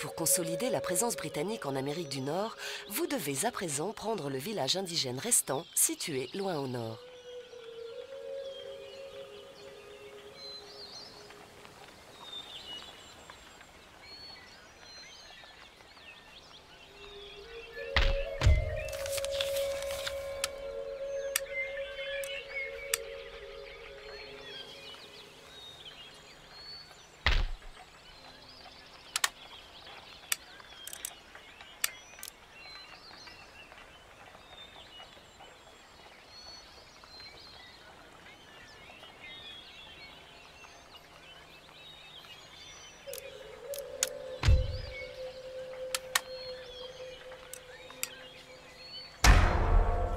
Pour consolider la présence britannique en Amérique du Nord, vous devez à présent prendre le village indigène restant, situé loin au nord.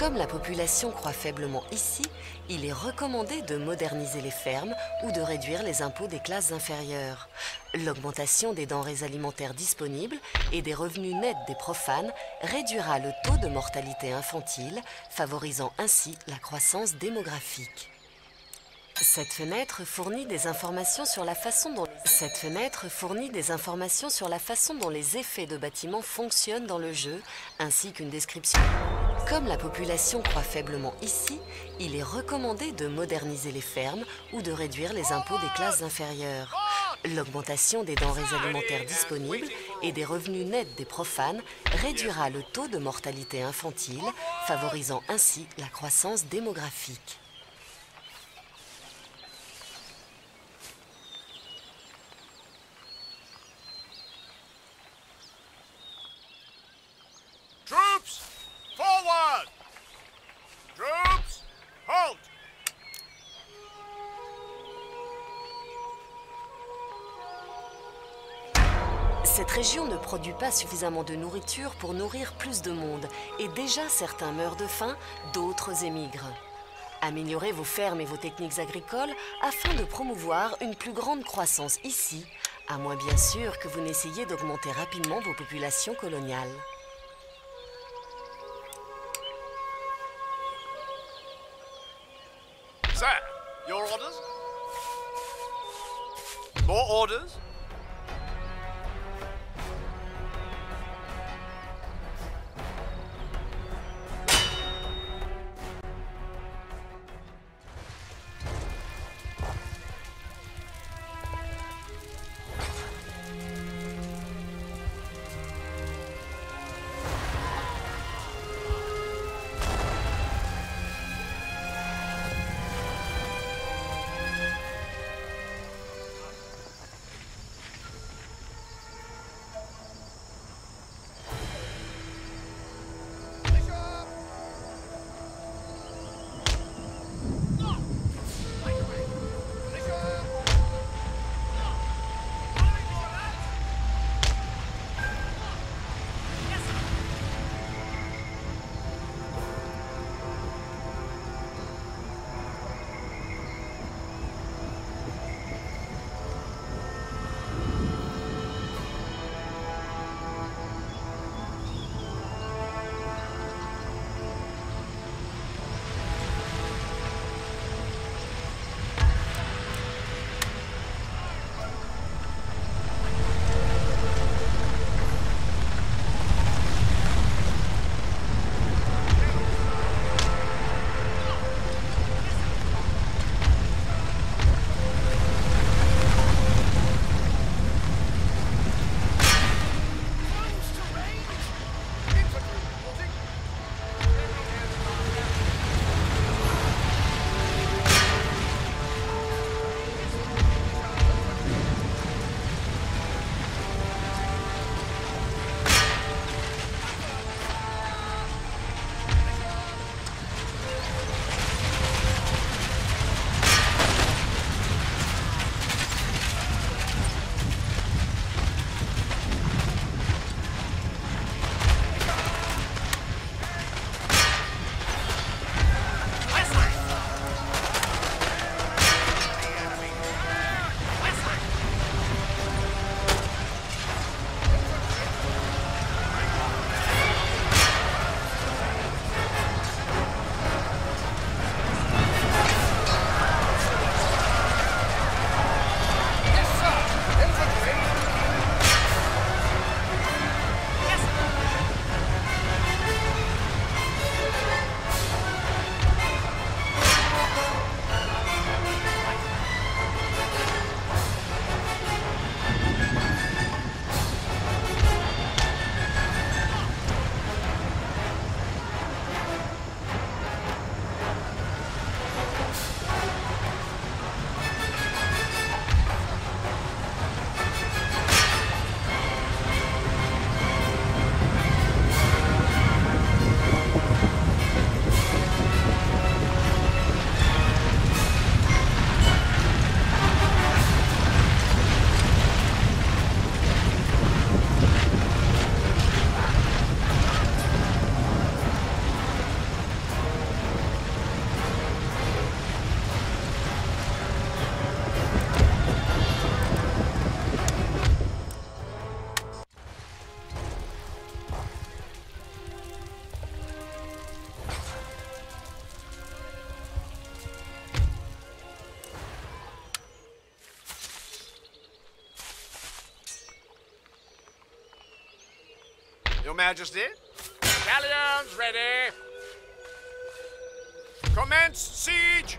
Comme la population croît faiblement ici, il est recommandé de moderniser les fermes ou de réduire les impôts des classes inférieures. L'augmentation des denrées alimentaires disponibles et des revenus nets des profanes réduira le taux de mortalité infantile, favorisant ainsi la croissance démographique. Cette fenêtre fournit des informations sur la façon dont cette fenêtre fournit des informations sur la façon dont les effets de bâtiments fonctionnent dans le jeu, ainsi qu'une description. Comme la population croît faiblement ici, il est recommandé de moderniser les fermes ou de réduire les impôts des classes inférieures. L'augmentation des denrées alimentaires disponibles et des revenus nets des profanes réduira le taux de mortalité infantile, favorisant ainsi la croissance démographique. Cette région ne produit pas suffisamment de nourriture pour nourrir plus de monde et déjà certains meurent de faim, d'autres émigrent. Améliorez vos fermes et vos techniques agricoles afin de promouvoir une plus grande croissance ici, à moins bien sûr que vous n'essayiez d'augmenter rapidement vos populations coloniales. Your orders? More orders? Majesty? Galleons ready! Commence siege!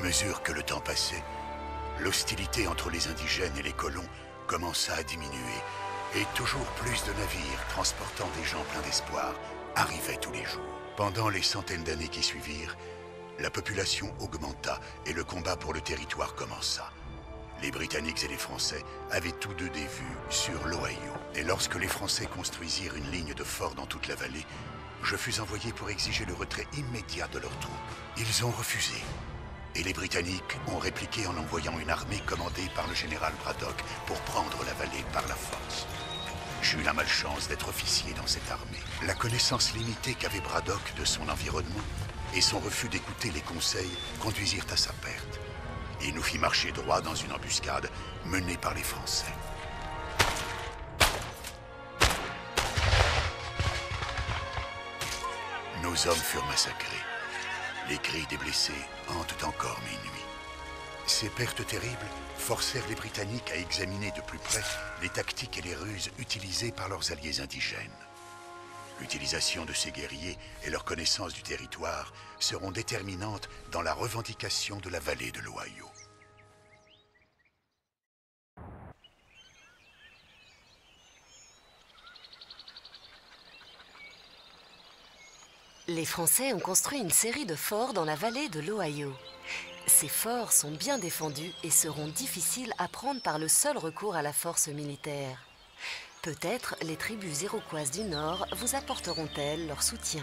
Mesure que le temps passait, l'hostilité entre les indigènes et les colons commença à diminuer, et toujours plus de navires transportant des gens pleins d'espoir arrivaient tous les jours. Pendant les centaines d'années qui suivirent, la population augmenta et le combat pour le territoire commença. Les Britanniques et les Français avaient tous deux des vues sur l'Ohio. Et lorsque les Français construisirent une ligne de forts dans toute la vallée, je fus envoyé pour exiger le retrait immédiat de leurs troupes. Ils ont refusé. Et les Britanniques ont répliqué en envoyant une armée commandée par le général Braddock pour prendre la vallée par la force. J'eus la malchance d'être officier dans cette armée. La connaissance limitée qu'avait Braddock de son environnement et son refus d'écouter les conseils conduisirent à sa perte. Il nous fit marcher droit dans une embuscade menée par les Français. Nos hommes furent massacrés. Les cris des blessés encore mes nuits. Ces pertes terribles forcèrent les Britanniques à examiner de plus près les tactiques et les ruses utilisées par leurs alliés indigènes. L'utilisation de ces guerriers et leur connaissance du territoire seront déterminantes dans la revendication de la vallée de l'Ohio. Les Français ont construit une série de forts dans la vallée de l'Ohio. Ces forts sont bien défendus et seront difficiles à prendre par le seul recours à la force militaire. Peut-être les tribus iroquoises du Nord vous apporteront-elles leur soutien.